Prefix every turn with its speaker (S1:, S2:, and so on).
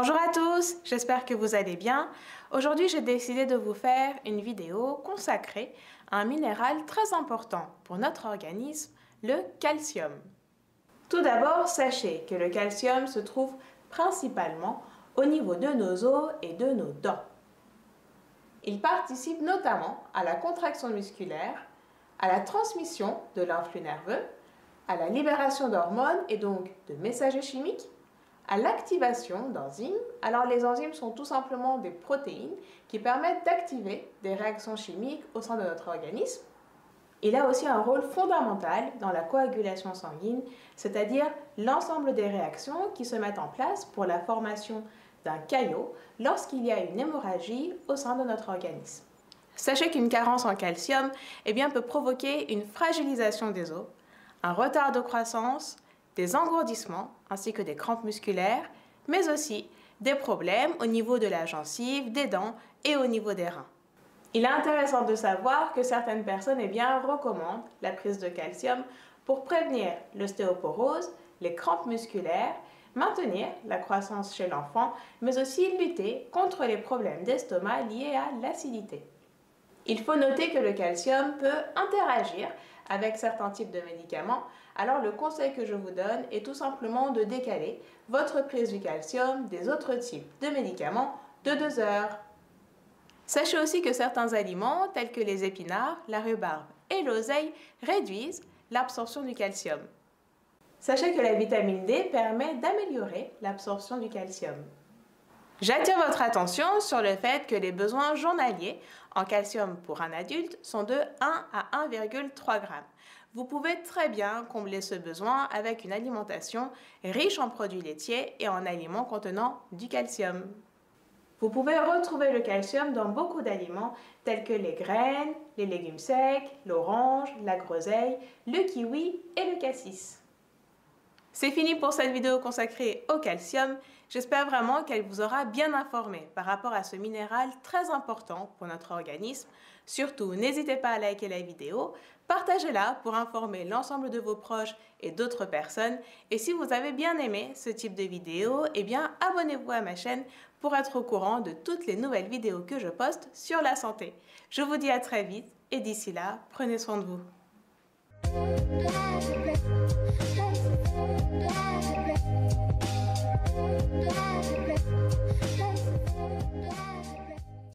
S1: Bonjour à tous, j'espère que vous allez bien. Aujourd'hui, j'ai décidé de vous faire une vidéo consacrée à un minéral très important pour notre organisme, le calcium. Tout d'abord, sachez que le calcium se trouve principalement au niveau de nos os et de nos dents. Il participe notamment à la contraction musculaire, à la transmission de l'influx nerveux, à la libération d'hormones et donc de messagers chimiques, à l'activation d'enzymes. Alors les enzymes sont tout simplement des protéines qui permettent d'activer des réactions chimiques au sein de notre organisme. Il a aussi un rôle fondamental dans la coagulation sanguine, c'est-à-dire l'ensemble des réactions qui se mettent en place pour la formation d'un caillot lorsqu'il y a une hémorragie au sein de notre organisme. Sachez qu'une carence en calcium eh bien, peut provoquer une fragilisation des os, un retard de croissance, des engourdissements ainsi que des crampes musculaires, mais aussi des problèmes au niveau de la gencive, des dents et au niveau des reins. Il est intéressant de savoir que certaines personnes eh bien, recommandent la prise de calcium pour prévenir l'ostéoporose, les crampes musculaires, maintenir la croissance chez l'enfant, mais aussi lutter contre les problèmes d'estomac liés à l'acidité. Il faut noter que le calcium peut interagir avec certains types de médicaments, alors le conseil que je vous donne est tout simplement de décaler votre prise du calcium des autres types de médicaments de 2 heures. Sachez aussi que certains aliments, tels que les épinards, la rhubarbe et l'oseille, réduisent l'absorption du calcium. Sachez que la vitamine D permet d'améliorer l'absorption du calcium. J'attire votre attention sur le fait que les besoins journaliers en calcium pour un adulte sont de 1 à 1,3 g. Vous pouvez très bien combler ce besoin avec une alimentation riche en produits laitiers et en aliments contenant du calcium. Vous pouvez retrouver le calcium dans beaucoup d'aliments tels que les graines, les légumes secs, l'orange, la groseille, le kiwi et le cassis. C'est fini pour cette vidéo consacrée au calcium. J'espère vraiment qu'elle vous aura bien informé par rapport à ce minéral très important pour notre organisme. Surtout, n'hésitez pas à liker la vidéo, partagez-la pour informer l'ensemble de vos proches et d'autres personnes. Et si vous avez bien aimé ce type de vidéo, eh bien abonnez-vous à ma chaîne pour être au courant de toutes les nouvelles vidéos que je poste sur la santé. Je vous dis à très vite et d'ici là, prenez soin de vous.